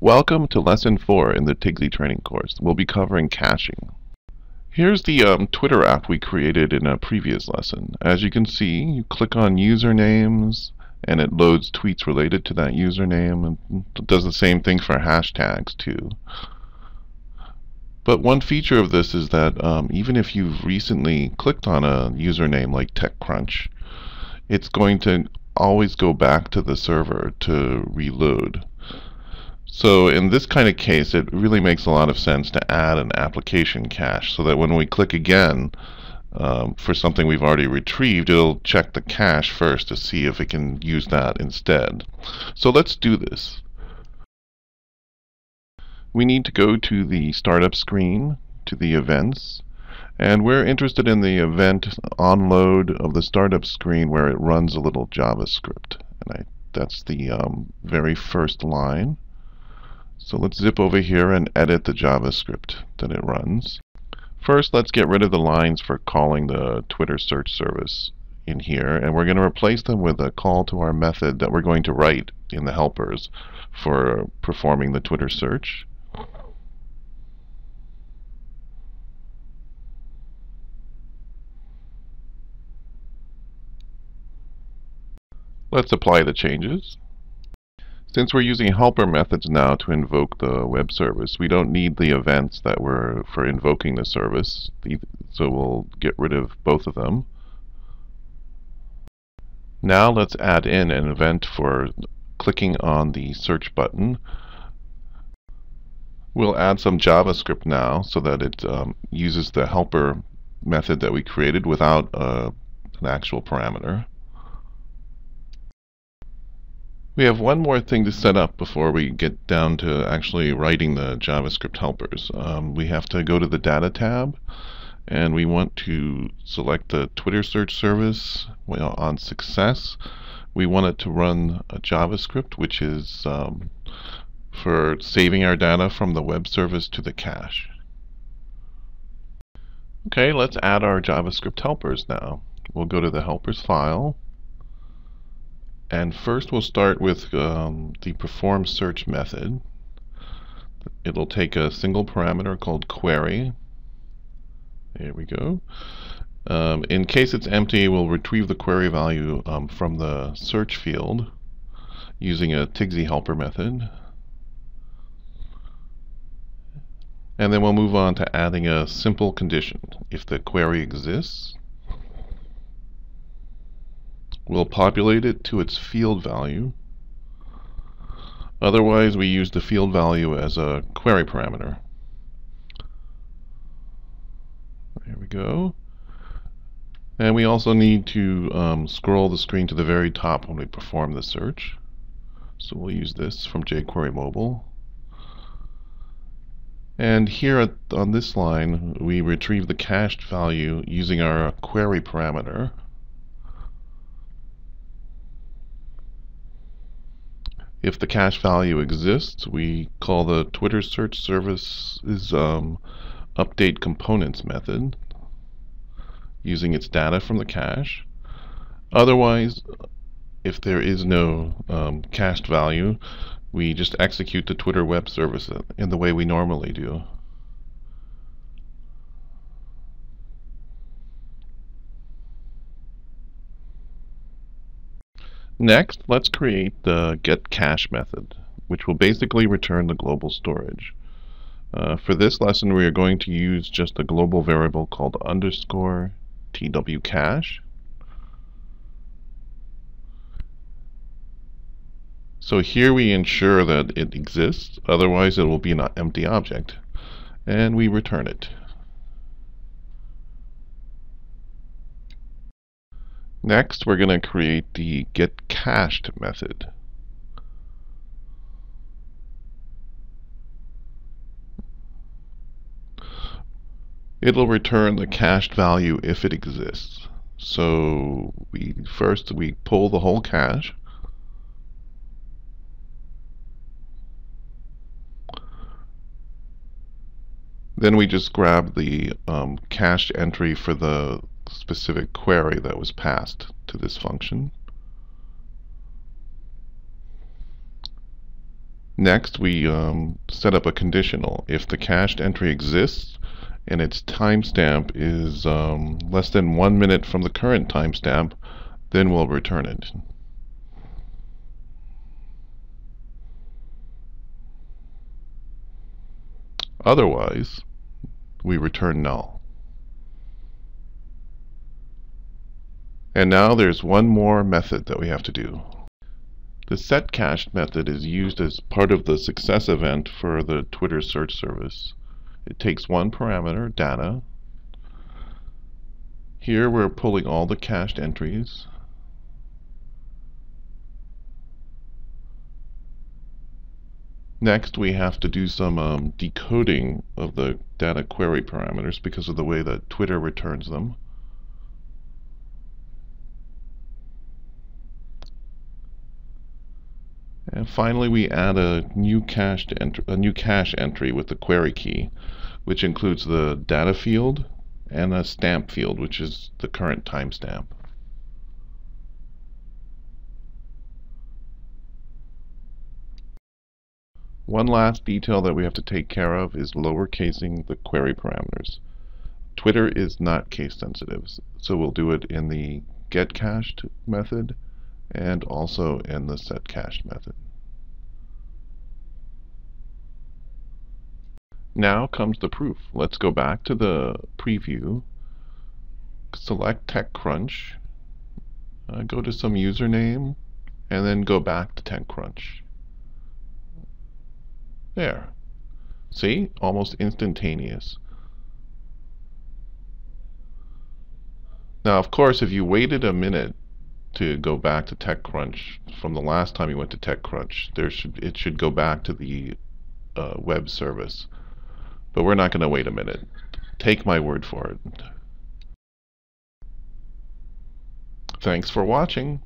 Welcome to Lesson 4 in the Tiggzi training course. We'll be covering caching. Here's the um, Twitter app we created in a previous lesson. As you can see, you click on usernames and it loads tweets related to that username and does the same thing for hashtags too. But one feature of this is that um, even if you've recently clicked on a username like TechCrunch, it's going to always go back to the server to reload. So in this kind of case, it really makes a lot of sense to add an application cache so that when we click again um, for something we've already retrieved, it'll check the cache first to see if it can use that instead. So let's do this. We need to go to the startup screen, to the events, and we're interested in the event onload of the startup screen where it runs a little JavaScript. And I, that's the um, very first line. So let's zip over here and edit the JavaScript that it runs. First, let's get rid of the lines for calling the Twitter search service in here, and we're going to replace them with a call to our method that we're going to write in the helpers for performing the Twitter search. Let's apply the changes. Since we're using helper methods now to invoke the web service, we don't need the events that were for invoking the service, so we'll get rid of both of them. Now let's add in an event for clicking on the search button. We'll add some JavaScript now so that it um, uses the helper method that we created without uh, an actual parameter. We have one more thing to set up before we get down to actually writing the JavaScript helpers. Um, we have to go to the Data tab and we want to select the Twitter search service well, on success. We want it to run a JavaScript which is um, for saving our data from the web service to the cache. Okay, let's add our JavaScript helpers now. We'll go to the helpers file and first we'll start with um, the perform search method. It'll take a single parameter called query. There we go. Um, in case it's empty, we'll retrieve the query value um, from the search field using a Tiggzi helper method. And then we'll move on to adding a simple condition. If the query exists, We'll populate it to its field value. Otherwise, we use the field value as a query parameter. There we go. And we also need to um, scroll the screen to the very top when we perform the search. So we'll use this from jQuery Mobile. And here at, on this line, we retrieve the cached value using our query parameter. If the cache value exists, we call the Twitter search service's um, update components method using its data from the cache. Otherwise, if there is no um, cached value, we just execute the Twitter web service in the way we normally do. Next, let's create the getCache method, which will basically return the global storage. Uh, for this lesson, we are going to use just a global variable called underscore twcache. So here we ensure that it exists, otherwise it will be an empty object, and we return it. Next, we're going to create the getCached method. It'll return the cached value if it exists. So we first we pull the whole cache. Then we just grab the um, cached entry for the specific query that was passed to this function. Next, we um, set up a conditional. If the cached entry exists and its timestamp is um, less than one minute from the current timestamp, then we'll return it. Otherwise, we return null. And now there's one more method that we have to do. The setCached method is used as part of the success event for the Twitter search service. It takes one parameter, data. Here we're pulling all the cached entries. Next, we have to do some um, decoding of the data query parameters because of the way that Twitter returns them. Finally, we add a new cached a new cache entry with the query key, which includes the data field and a stamp field, which is the current timestamp. One last detail that we have to take care of is lowercasing the query parameters. Twitter is not case sensitive, so we'll do it in the getCached method and also in the setCached method. Now comes the proof. Let's go back to the preview, select TechCrunch, uh, go to some username, and then go back to TechCrunch. There. See? Almost instantaneous. Now, of course, if you waited a minute to go back to TechCrunch from the last time you went to TechCrunch, there should it should go back to the uh, web service. But we're not going to wait a minute. Take my word for it. Thanks for watching.